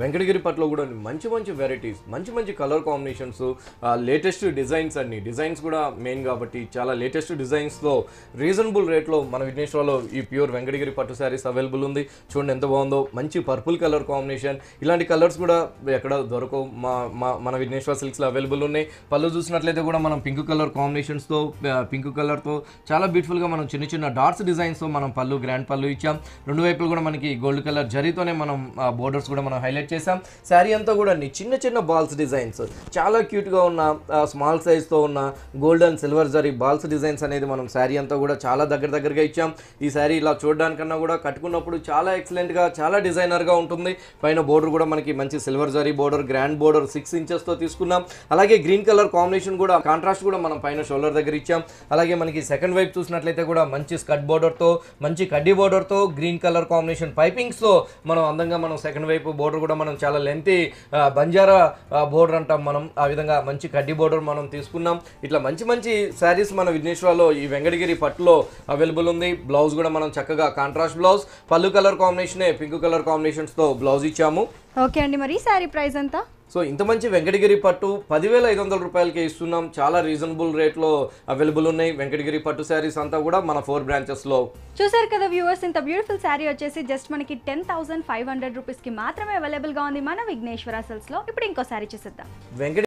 వెంకటగిరి పట్టులో కూడా మంచి మంచి వెరైటీస్ మంచి మంచి కలర్ కాంబినేషన్స్ లేటెస్ట్ డిజైన్స్ అన్ని. డిజైన్స్ కూడా మెయిన్ కాబట్టి చాలా లేటెస్ట్ డిజైన్స్లో రీజనబుల్ రేట్లో మన విఘ్నేశ్వర్లో ఈ ప్యూర్ వెంకటగిరి పట్టు శారీస్ అవైలబుల్ ఉంది. చూడండి ఎంత బాగుందో. మంచి పర్పుల్ కలర్ కాంబినేషన్ ఇలాంటి కలర్స్ కూడా ఎక్కడ దొరకవు. మా మా మన విఘ్నేశ్వర సిల్క్స్లో అవైలబుల్ ఉన్నాయి. పళ్ళు చూసినట్లయితే కూడా మనం పింక్ కలర్ కాంబినేషన్స్తో పింక్ కలర్తో చాలా బ్యూటిఫుల్గా మనం చిన్న చిన్న డాట్స్ డిజైన్స్తో మనం పళ్ళు గ్రాండ్ పళ్ళు ఇచ్చాం. రెండు వైపులు కూడా మనకి గోల్డ్ కలర్ జరీతోనే మనం బోర్డర్స్ కూడా మనం హైలైట్ చేసాం శారీ అంతా కూడా అన్ని చిన్న చిన్న బాల్స్ డిజైన్స్. చాలా క్యూట్గా ఉన్న స్మాల్ సైజ్తో ఉన్న gold and silver zari balls designs అనేది మనం శారీ అంతా కూడా చాలా దగ్గర దగ్గరగా ఇచ్చాం. ఈ శారీ ఇలా చూడడానికన్నా కూడా కట్టుకున్నప్పుడు చాలా ఎక్సలెంట్గా చాలా డిజైనర్గా ఉంటుంది. పైన బోర్డర్ కూడా మనకి మంచి silver zari border grand border six ఇంచెస్తో తీసుకున్నాం. అలాగే గ్రీన్ కలర్ కాంబినేషన్ కూడా కాంట్రాస్ట్ కూడా మనం పైన షోల్డర్ దగ్గర ఇచ్చాం. అలాగే మనకి సెకండ్ వైపు చూసినట్లయితే కూడా మంచి స్కట్ బోర్డర్తో మంచి కడ్డీ బోర్డర్తో గ్రీన్ కలర్ కాంబినేషన్ పైపింగ్స్తో మనం అందంగా మనం సెకండ్ వైపు బోర్డర్ కూడా మనం చాలా లెంతీ బంజారా బోర్డర్ అంటాం మనం. ఆ విధంగా మంచి కడ్డీ బోర్డర్ మనం తీసుకున్నాం. ఇట్లా మంచి మంచి శారీస్ మన విఘ్నేశ్వరలో ఈ వెంకటగిరి పట్టులో అవైలబుల్ ఉంది. బ్లౌజ్ కూడా మనం చక్కగా కాంట్రాస్ట్ బ్లౌజ్ పళ్ళు కలర్ కాంబినేషనే పింక్ కలర్ కాంబినేషన్స్తో బ్లౌజ్ ఇచ్చాము. ఓకే అండి మరి శారీ ప్రైస్ ఎంత? సో ఇంత మంచి వెంకటగిరి పట్టు పదివేల ఐదు వందల రూపాయలకే ఇస్తున్నాం. చాలా రీజనబుల్ రేట్లో అవైలబుల్ ఉన్నాయి. వెంకటగిరి పట్టు శారీస్ అంతా కూడా మన ఫోర్ బ్రాంచెస్లో చూసారు కదా వ్యూవర్స్ ఇంత బ్యూటిఫుల్ శారీ వచ్చేసి జస్ట్ మనకి టెన్ థౌసండ్ ఫైవ్ హండ్రెడ్ రూపీస్కి మాత్రమే అవైలబుల్గా ఉంది మన విఘ్నేశ్వర సెల్స్లో ఇప్పుడు ఇంకో శారీ చూసేద్దాం. వెంకట